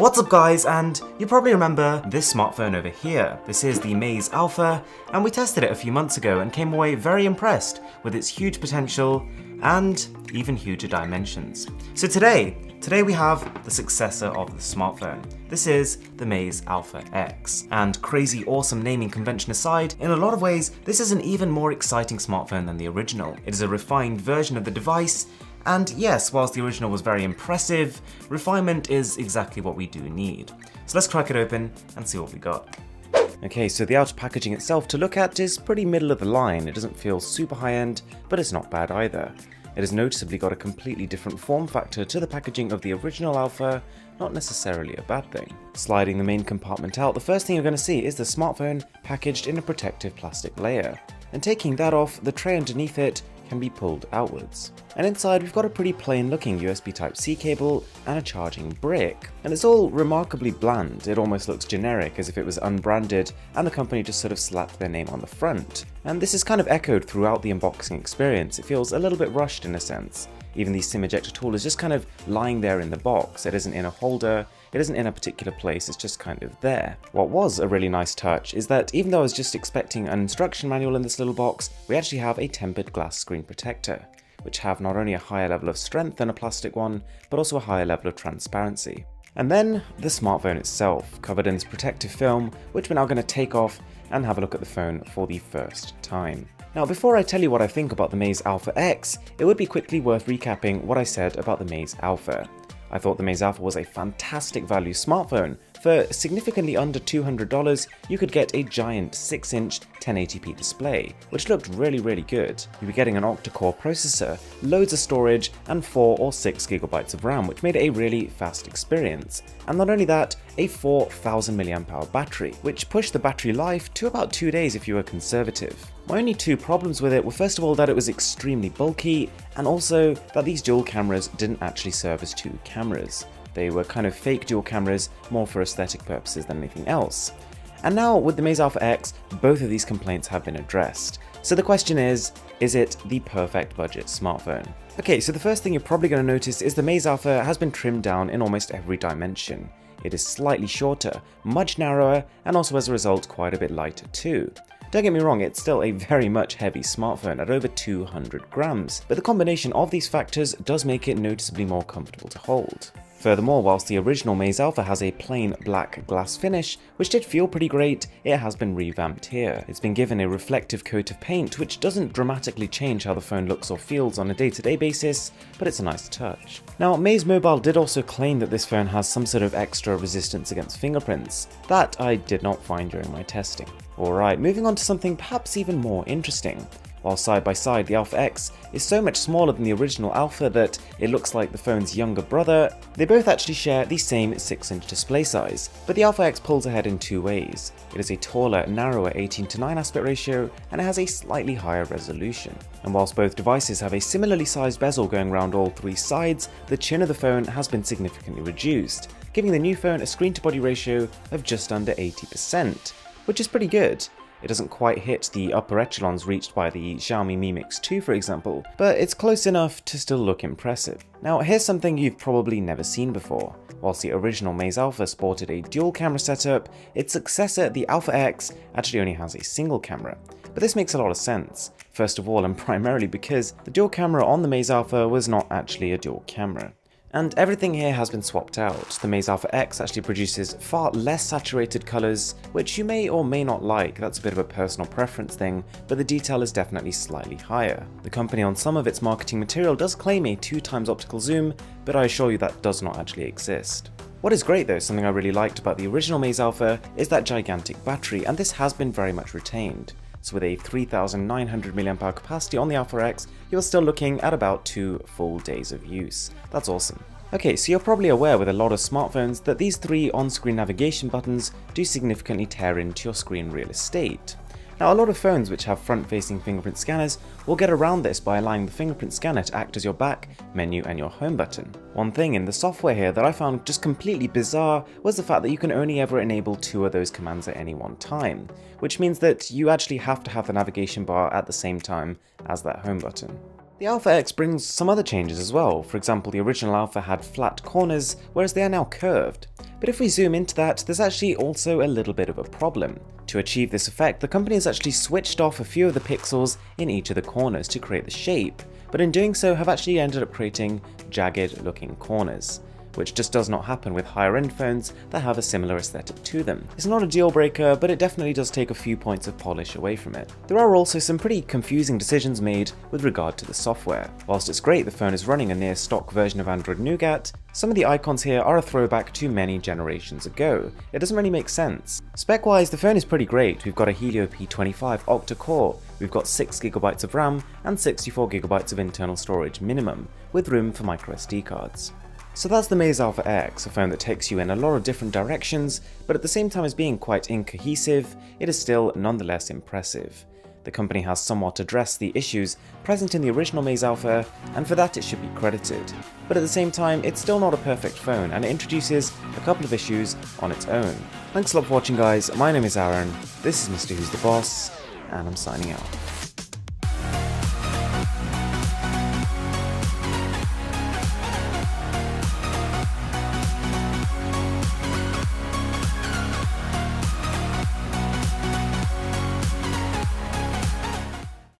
What's up guys, and you probably remember this smartphone over here. This is the Maze Alpha, and we tested it a few months ago and came away very impressed with its huge potential and even huger dimensions. So today, today we have the successor of the smartphone. This is the Maze Alpha X. And crazy awesome naming convention aside, in a lot of ways, this is an even more exciting smartphone than the original. It is a refined version of the device, and yes, whilst the original was very impressive, refinement is exactly what we do need. So let's crack it open and see what we got. Okay, so the outer packaging itself to look at is pretty middle of the line. It doesn't feel super high end, but it's not bad either. It has noticeably got a completely different form factor to the packaging of the original Alpha, not necessarily a bad thing. Sliding the main compartment out, the first thing you're going to see is the smartphone packaged in a protective plastic layer. And taking that off, the tray underneath it can be pulled outwards. And inside we've got a pretty plain looking USB Type-C cable and a charging brick. And it's all remarkably bland, it almost looks generic as if it was unbranded and the company just sort of slapped their name on the front. And this is kind of echoed throughout the unboxing experience, it feels a little bit rushed in a sense. Even the SIM ejector tool is just kind of lying there in the box, it isn't in a holder, it isn't in a particular place, it's just kind of there. What was a really nice touch is that even though I was just expecting an instruction manual in this little box, we actually have a tempered glass screen protector, which have not only a higher level of strength than a plastic one, but also a higher level of transparency. And then the smartphone itself, covered in this protective film, which we're now going to take off and have a look at the phone for the first time. Now before I tell you what I think about the Maze Alpha X, it would be quickly worth recapping what I said about the Maze Alpha. I thought the Maze Alpha was a fantastic value smartphone. For significantly under $200, you could get a giant 6-inch 1080p display, which looked really really good. You were getting an octa-core processor, loads of storage, and 4 or 6 gigabytes of RAM, which made it a really fast experience. And not only that, a 4000 mAh battery, which pushed the battery life to about 2 days if you were conservative. My only two problems with it were first of all that it was extremely bulky, and also that these dual cameras didn't actually serve as two cameras. They were kind of fake dual cameras, more for aesthetic purposes than anything else. And now with the Maze Alpha X, both of these complaints have been addressed. So the question is, is it the perfect budget smartphone? Okay, so the first thing you're probably going to notice is the Maze Alpha has been trimmed down in almost every dimension. It is slightly shorter, much narrower, and also as a result quite a bit lighter too. Don't get me wrong, it's still a very much heavy smartphone at over 200 grams, but the combination of these factors does make it noticeably more comfortable to hold. Furthermore, whilst the original Maze Alpha has a plain black glass finish, which did feel pretty great, it has been revamped here. It's been given a reflective coat of paint, which doesn't dramatically change how the phone looks or feels on a day-to-day -day basis, but it's a nice touch. Now, Maze Mobile did also claim that this phone has some sort of extra resistance against fingerprints. That I did not find during my testing. Alright, moving on to something perhaps even more interesting. While side by side, the Alpha X is so much smaller than the original Alpha that it looks like the phone's younger brother, they both actually share the same 6-inch display size, but the Alpha X pulls ahead in two ways. It is a taller, narrower 18 to 9 aspect ratio, and it has a slightly higher resolution. And whilst both devices have a similarly sized bezel going around all three sides, the chin of the phone has been significantly reduced, giving the new phone a screen to body ratio of just under 80%, which is pretty good. It doesn't quite hit the upper echelons reached by the Xiaomi Mi Mix 2 for example, but it's close enough to still look impressive. Now here's something you've probably never seen before. Whilst the original Maze Alpha sported a dual camera setup, its successor, the Alpha X, actually only has a single camera. But this makes a lot of sense. First of all and primarily because the dual camera on the Maze Alpha was not actually a dual camera. And everything here has been swapped out. The Maze Alpha X actually produces far less saturated colours, which you may or may not like, that's a bit of a personal preference thing, but the detail is definitely slightly higher. The company on some of its marketing material does claim a 2 times optical zoom, but I assure you that does not actually exist. What is great though, something I really liked about the original Maze Alpha, is that gigantic battery, and this has been very much retained. So with a 3900 mAh capacity on the Alpha X, you're still looking at about 2 full days of use. That's awesome. Okay, so you're probably aware with a lot of smartphones that these three on-screen navigation buttons do significantly tear into your screen real estate. Now a lot of phones which have front-facing fingerprint scanners will get around this by allowing the fingerprint scanner to act as your back, menu and your home button. One thing in the software here that I found just completely bizarre was the fact that you can only ever enable two of those commands at any one time, which means that you actually have to have the navigation bar at the same time as that home button. The Alpha X brings some other changes as well. For example, the original Alpha had flat corners, whereas they are now curved. But if we zoom into that, there's actually also a little bit of a problem. To achieve this effect, the company has actually switched off a few of the pixels in each of the corners to create the shape, but in doing so have actually ended up creating jagged looking corners which just does not happen with higher end phones that have a similar aesthetic to them. It's not a deal breaker, but it definitely does take a few points of polish away from it. There are also some pretty confusing decisions made with regard to the software. Whilst it's great the phone is running a near stock version of Android Nougat, some of the icons here are a throwback to many generations ago. It doesn't really make sense. Spec-wise, the phone is pretty great. We've got a Helio P25 octa-core, we've got 6GB of RAM and 64GB of internal storage minimum, with room for microSD cards. So that's the Maze Alpha X, a phone that takes you in a lot of different directions, but at the same time as being quite incohesive, it is still nonetheless impressive. The company has somewhat addressed the issues present in the original Maze Alpha, and for that it should be credited. But at the same time, it's still not a perfect phone, and it introduces a couple of issues on its own. Thanks a lot for watching guys, my name is Aaron, this is Mr. Who's the Boss, and I'm signing out.